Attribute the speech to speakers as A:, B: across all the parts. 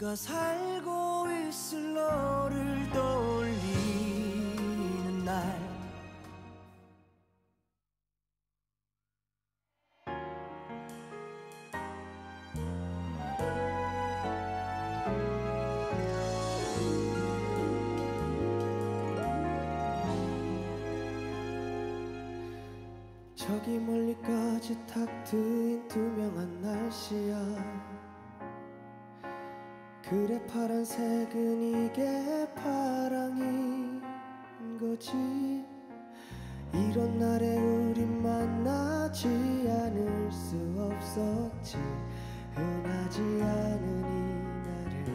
A: 어딘가 살고 있을 너를 떠올리는 날. 저기 멀리까지 탁 트인 투명한 날씨야 그래 파란색은 이게 파랑인 거지. 이런 날에 우린 만나지 않을 수 없었지. 흔하지 않은 이 날을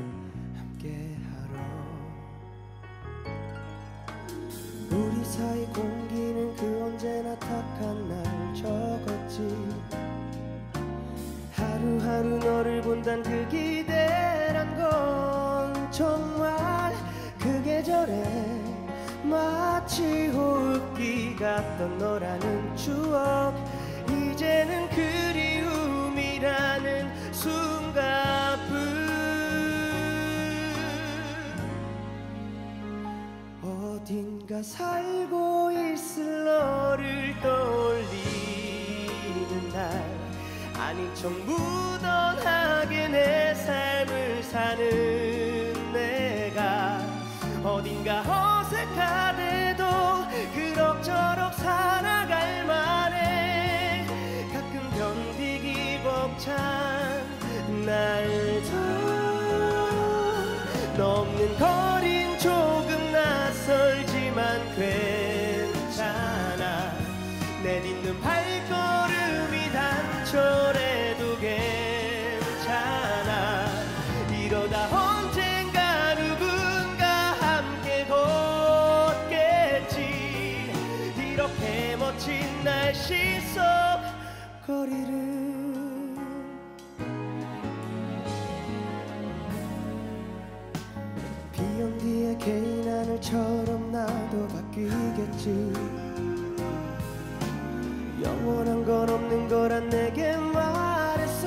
A: 함께하러. 우리 사이 공기는 그 언제나 탁한 날 적었지. 하루하루 너를 본단 그기 마치 호흡기 같던 너라는 추억. 이제는 그리움이라는 숨가뿐 어딘가 살고 있을 너를 떠올리는 날. 아닌 척 무던하게 내 삶을 사는 내가. 어딘가 어색하 날도 넘는 거린 조금 낯설지만 괜찮아. 내딛는 발 뒤에 개인 하늘처럼 나도 바뀌겠지. 영원한 건 없는 거란 내게 말했었잖아.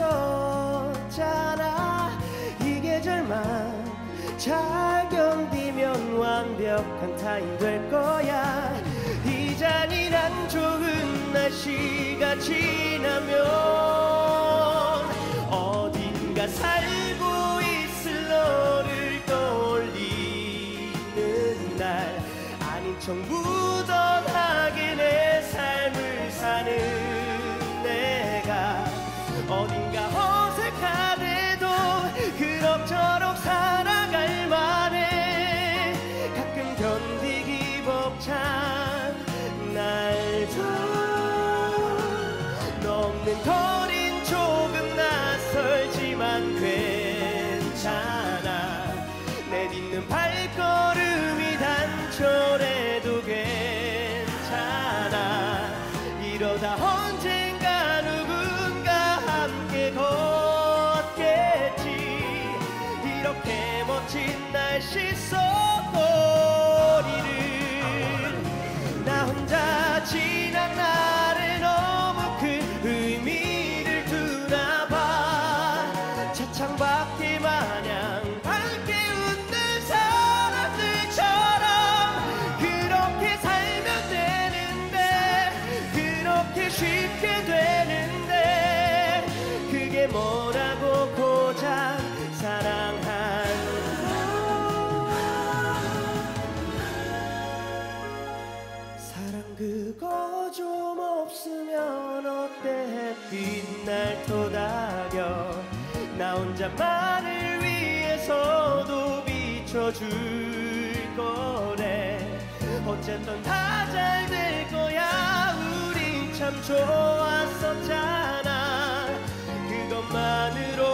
A: 이 계절만 잘 견디면 완벽한 타임 될 거야. 이 잔인한 좋은 날씨가 지나면 무던하게 내 삶을 사는 내가 어딘가 어색하대도 그럭저럭 살아갈 만해. 가끔 견디기 벅찬 날도 넘는 거린 조금 낯설지만 괜찮아. 내딛는 발 지난 날에 너무 큰 의미를 두나 봐. 차창 밖에 마냥 밝게 웃는 사람들처럼 그렇게 살면 되는데 그렇게 쉽게 되는데 그게 뭐라 그거 좀 없으면 어때? 햇빛 날 토닥여. 나 혼자만을 위해서도 비춰줄 거래. 어쨌든 다 잘 될 거야. 우린 참 좋았었잖아. 그것만으로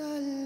A: la la